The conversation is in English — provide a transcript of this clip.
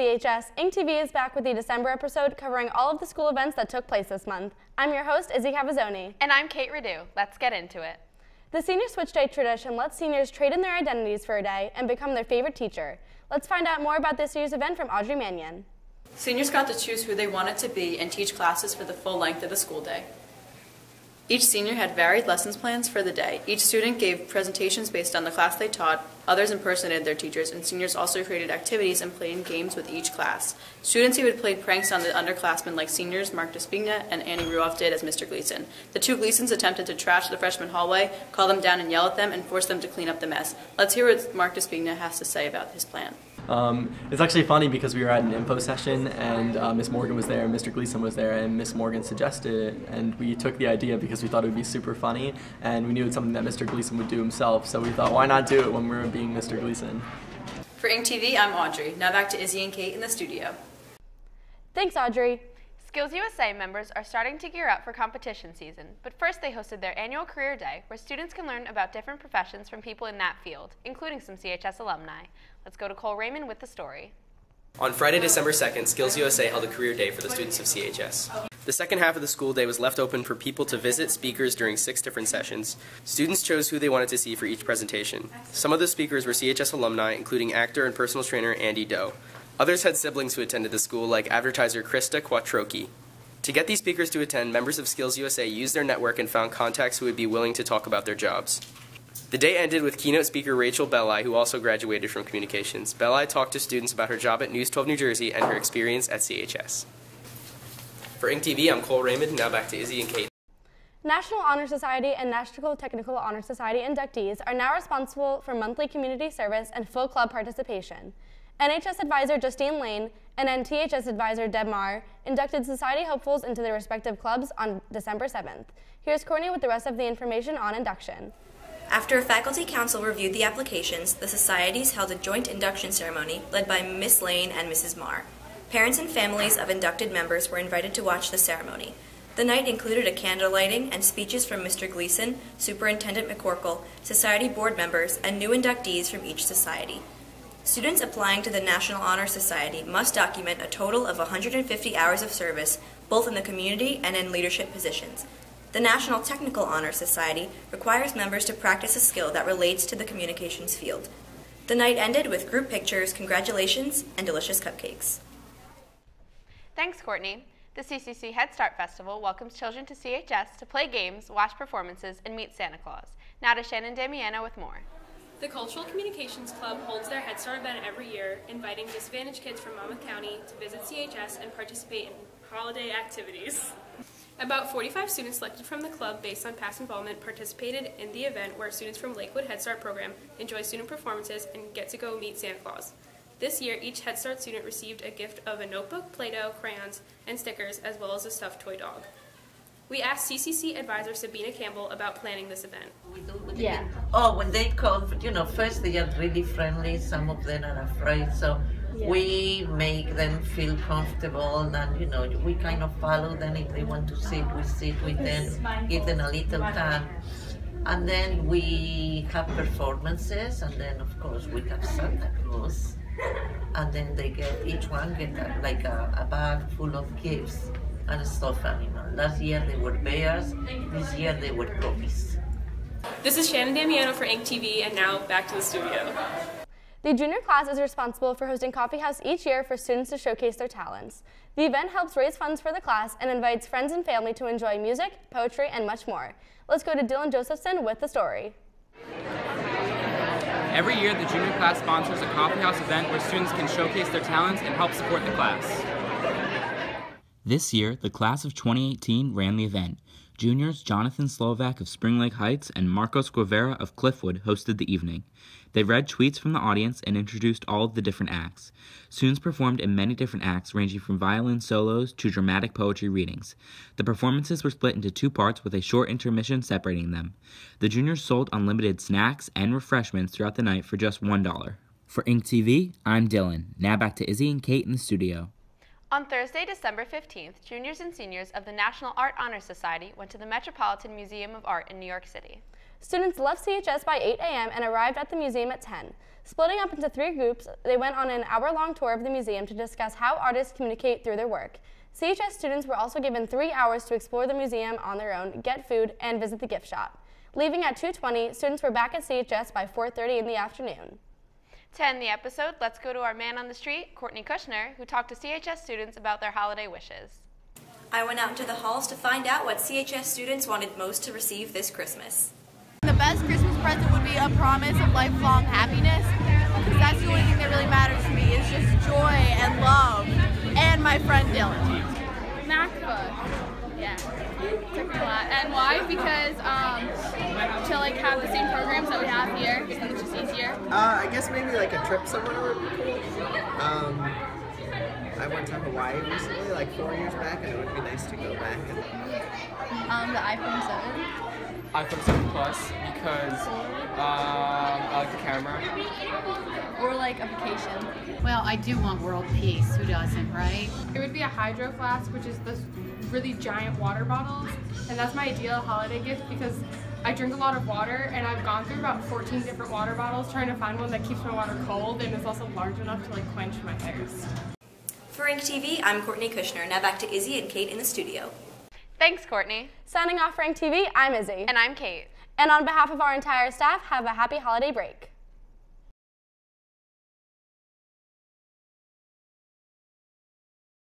CHS, Ink TV is back with the December episode covering all of the school events that took place this month. I'm your host, Izzy Cavazzoni. And I'm Kate Radu. Let's get into it. The Senior Switch Day tradition lets seniors trade in their identities for a day and become their favorite teacher. Let's find out more about this year's event from Audrey Mannion. Seniors got to choose who they wanted to be and teach classes for the full length of the school day. Each senior had varied lessons plans for the day. Each student gave presentations based on the class they taught, others impersonated their teachers, and seniors also created activities and played games with each class. Students even played pranks on the underclassmen like seniors Mark Despigna and Annie Ruoff did as Mr. Gleason. The two Gleasons attempted to trash the freshman hallway, call them down and yell at them, and force them to clean up the mess. Let's hear what Mark Despigna has to say about his plan. Um, it's actually funny because we were at an info session and uh, Miss Morgan was there, and Mr. Gleason was there, and Miss Morgan suggested it, and we took the idea because we thought it would be super funny, and we knew it's something that Mr. Gleason would do himself, so we thought, why not do it when we were being Mr. Gleason? For Ink TV, I'm Audrey. Now back to Izzy and Kate in the studio. Thanks, Audrey. Skills USA members are starting to gear up for competition season, but first they hosted their annual Career Day, where students can learn about different professions from people in that field, including some CHS alumni. Let's go to Cole Raymond with the story. On Friday, December 2nd, Skills USA held a career day for the students of CHS. The second half of the school day was left open for people to visit speakers during six different sessions. Students chose who they wanted to see for each presentation. Some of the speakers were CHS alumni, including actor and personal trainer Andy Doe. Others had siblings who attended the school, like advertiser Krista Quattrochi. To get these speakers to attend, members of Skills USA used their network and found contacts who would be willing to talk about their jobs. The day ended with keynote speaker Rachel Belli, who also graduated from communications. Belli talked to students about her job at News 12 New Jersey and her experience at CHS. For Ink TV, I'm Cole Raymond. Now back to Izzy and Kate. National Honor Society and National Technical Honor Society inductees are now responsible for monthly community service and full club participation. NHS advisor Justine Lane and NTHS advisor Deb Marr inducted society hopefuls into their respective clubs on December 7th. Here's Courtney with the rest of the information on induction. After a faculty council reviewed the applications, the societies held a joint induction ceremony led by Miss Lane and Mrs. Marr. Parents and families of inducted members were invited to watch the ceremony. The night included a candle lighting and speeches from Mr. Gleason, Superintendent McCorkle, society board members, and new inductees from each society. Students applying to the National Honor Society must document a total of 150 hours of service, both in the community and in leadership positions. The National Technical Honor Society requires members to practice a skill that relates to the communications field. The night ended with group pictures, congratulations, and delicious cupcakes. Thanks, Courtney. The CCC Head Start Festival welcomes children to CHS to play games, watch performances, and meet Santa Claus. Now to Shannon Damiano with more. The Cultural Communications Club holds their Head Start event every year, inviting disadvantaged kids from Monmouth County to visit CHS and participate in holiday activities. About 45 students selected from the club based on past involvement participated in the event where students from Lakewood Head Start program enjoy student performances and get to go meet Santa Claus. This year, each Head Start student received a gift of a notebook, Play-Doh, crayons, and stickers, as well as a stuffed toy dog. We asked CCC advisor Sabina Campbell about planning this event. Yeah. Oh, when they come, you know, first they are really friendly. Some of them are afraid, so yeah. we make them feel comfortable, and you know, we kind of follow them. If they want to sit, we sit with them, give them a little time, and then we have performances, and then of course we have Santa Claus, and then they get each one get a, like a, a bag full of gifts and stuffed animal. Last year they were bears, this year they were puppies. This is Shannon Damiano for Ink TV, and now back to the studio. The junior class is responsible for hosting Coffee House each year for students to showcase their talents. The event helps raise funds for the class and invites friends and family to enjoy music, poetry, and much more. Let's go to Dylan Josephson with the story. Every year, the junior class sponsors a coffeehouse event where students can showcase their talents and help support the class. This year, the class of 2018 ran the event. Juniors Jonathan Slovak of Spring Lake Heights and Marcos Guevara of Cliffwood hosted the evening. They read tweets from the audience and introduced all of the different acts. Students performed in many different acts, ranging from violin solos to dramatic poetry readings. The performances were split into two parts with a short intermission separating them. The juniors sold unlimited snacks and refreshments throughout the night for just $1. For Ink TV, I'm Dylan. Now back to Izzy and Kate in the studio. On Thursday, December 15th, juniors and seniors of the National Art Honor Society went to the Metropolitan Museum of Art in New York City. Students left CHS by 8 a.m. and arrived at the museum at 10. Splitting up into three groups, they went on an hour-long tour of the museum to discuss how artists communicate through their work. CHS students were also given three hours to explore the museum on their own, get food, and visit the gift shop. Leaving at 2.20, students were back at CHS by 4.30 in the afternoon. To end the episode, let's go to our man on the street, Courtney Kushnir, who talked to CHS students about their holiday wishes. I went out into the halls to find out what CHS students wanted most to receive this Christmas. The best Christmas present would be a promise of lifelong happiness, because that's the only thing that really matters to me is just joy and love, and my friend Dylan. MacBook. Yeah, took me a lot. And why? Because um, to like have the same programs that we have here, it's just easier. Uh, I guess maybe like a trip somewhere would be cool. Um, I went to Hawaii recently, like four years back, and it would be nice to go back. And... Um, the iPhone 7 iPhone 7 Plus because um, I the camera. Or like a vacation. Well, I do want world peace. Who doesn't, right? It would be a hydro flask, which is those really giant water bottles, and that's my ideal holiday gift because I drink a lot of water, and I've gone through about 14 different water bottles trying to find one that keeps my water cold and is also large enough to like quench my thirst. For Ink TV, I'm Courtney Kushnir. Now back to Izzy and Kate in the studio. Thanks, Courtney. Signing off for Ink TV, I'm Izzy. And I'm Kate. And on behalf of our entire staff, have a happy holiday break.